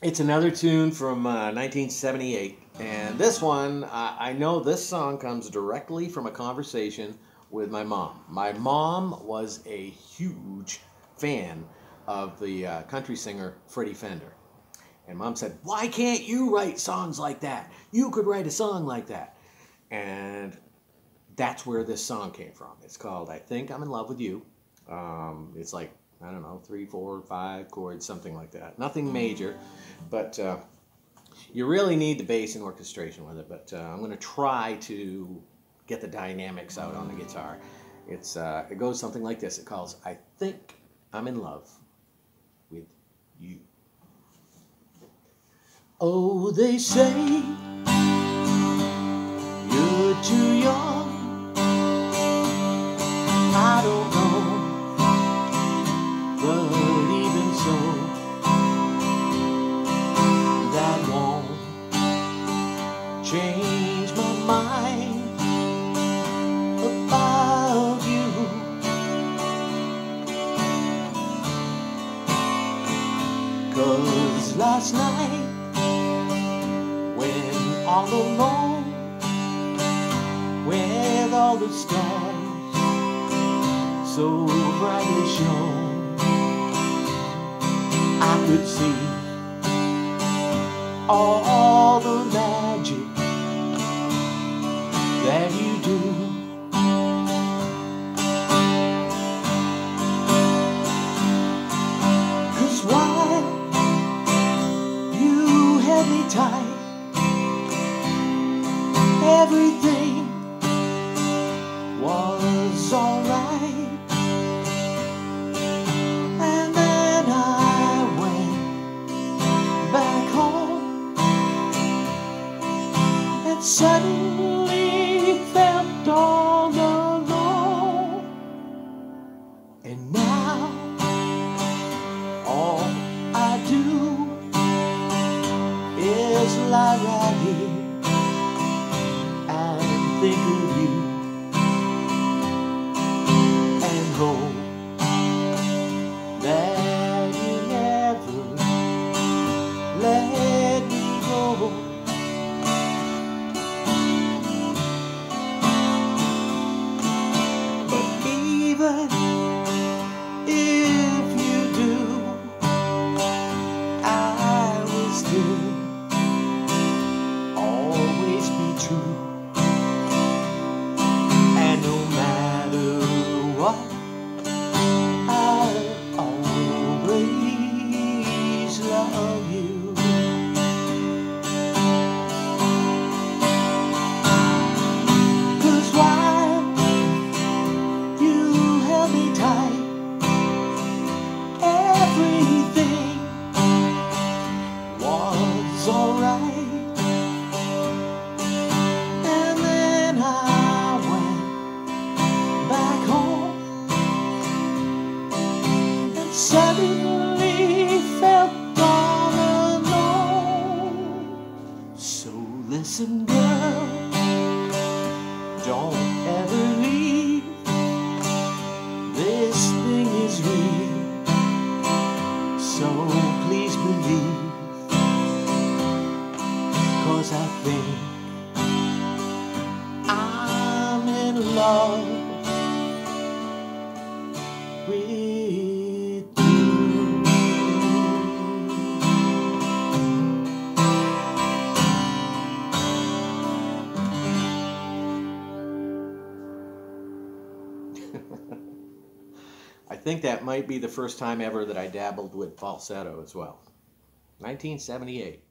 It's another tune from uh, 1978. And this one, uh, I know this song comes directly from a conversation with my mom. My mom was a huge fan of the uh, country singer Freddie Fender. And mom said, Why can't you write songs like that? You could write a song like that. And that's where this song came from. It's called I Think I'm in Love with You. Um, it's like, I don't know, three, four, five chords, something like that. Nothing major, but uh, you really need the bass and orchestration with it. But uh, I'm going to try to get the dynamics out on the guitar. It's uh, It goes something like this. It calls I Think I'm in Love with You. Oh, they say you're too young. Last night when all alone with all the stars so brightly shone I could see all the magic that you do tight everything was alright. And then I went back home and suddenly felt all alone. And now think of you suddenly felt all alone. So listen, girl, don't ever leave. This thing is real, so please believe. Cause I think I'm in love I think that might be the first time ever that I dabbled with falsetto as well. 1978.